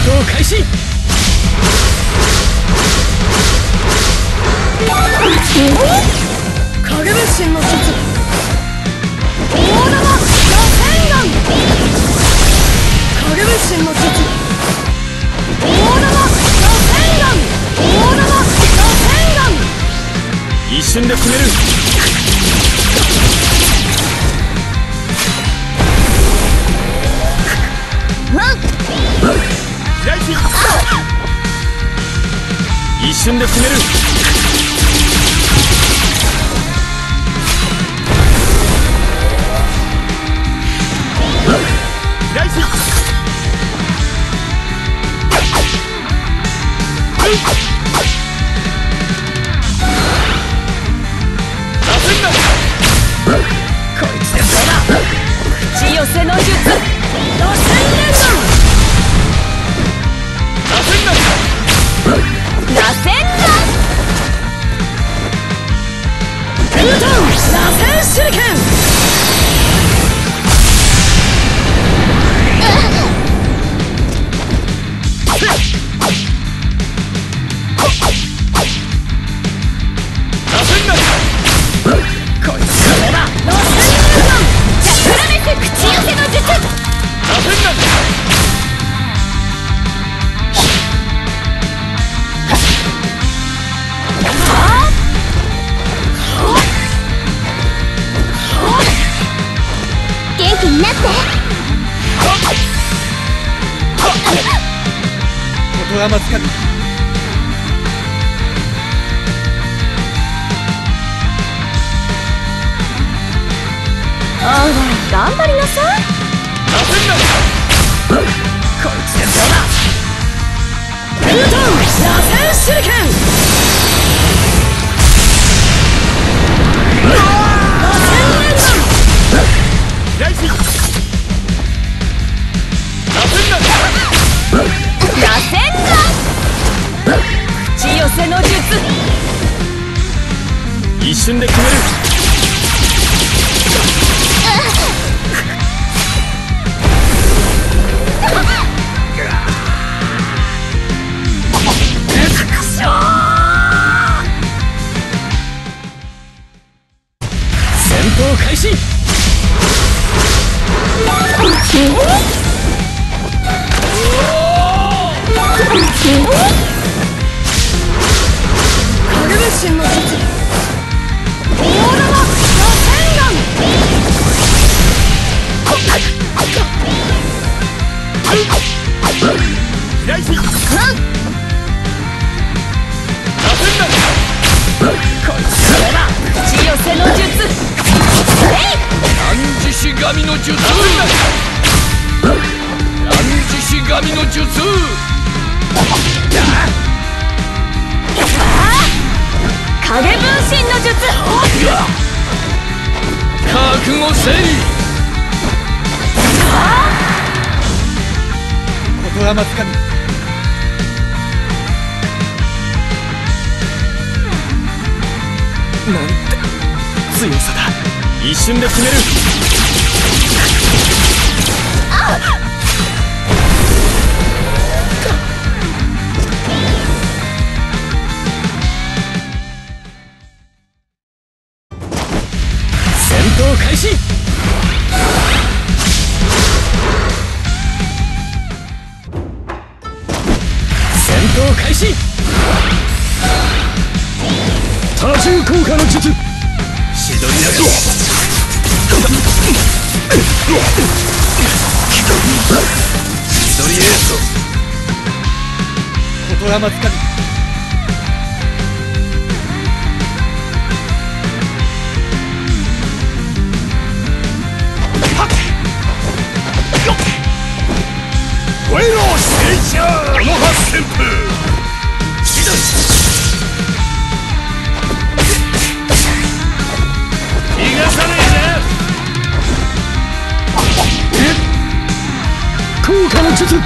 闘開始。影分身の術大玉螺旋丸影分身の術大玉螺旋丸大玉螺旋丸一瞬で決める開いて一瞬で決める。開いて螺旋だこいつでそうだ口寄せの術。螺旋連言霊つか頑張りなさい。螺旋だこいつでそうだウートン螺旋手裏剣。螺旋連弾開一瞬で決める影分身の術覚悟せい。言霊つかみなんて強さだ。一瞬で決める。戦闘開始戦闘開始。多重効果の術。シドリアとシドリエース言霊つかみ効果の術。大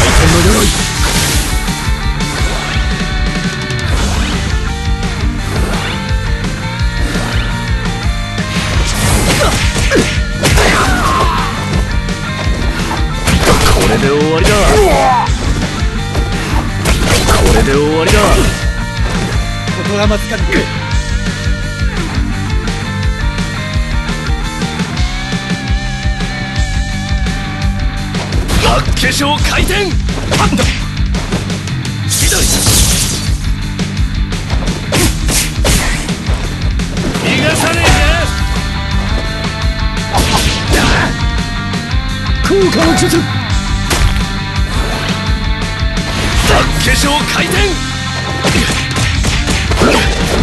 天の鎧れで終わりだ。これで終わりだ。言霊つかみ八化粧回転パンダ左逃がさねえ効果の術八化粧回転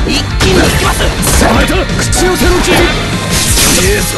一気に引きます。さめた。口寄せの術ええぞ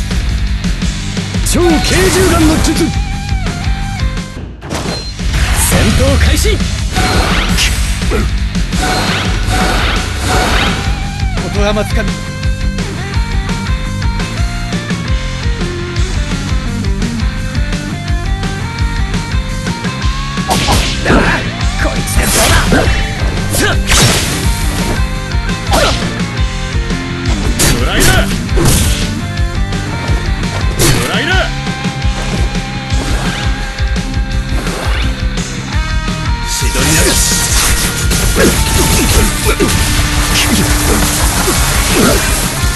超軽銃弾の術。戦闘開始。言葉つかみル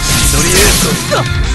シドリエース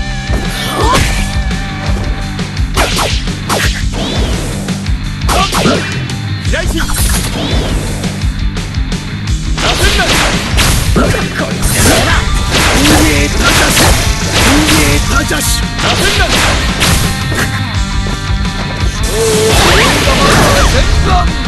左しラフェンナこいつでそうだ運営タジャシ運営タジャシラフェンナタ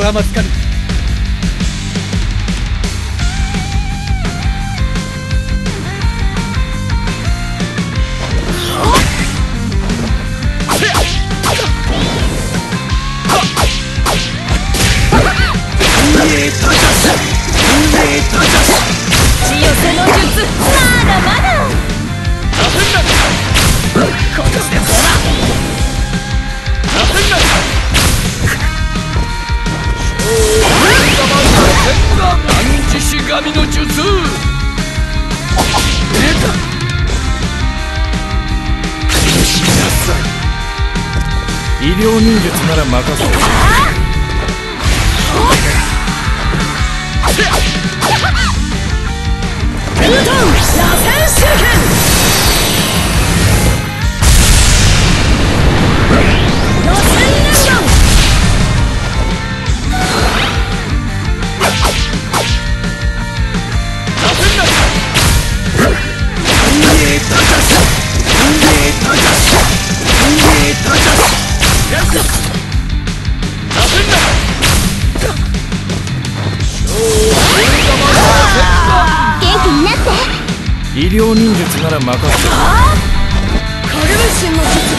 横浜つかみ医療忍術なら任せろ量忍術なら任せろカルメシンの術？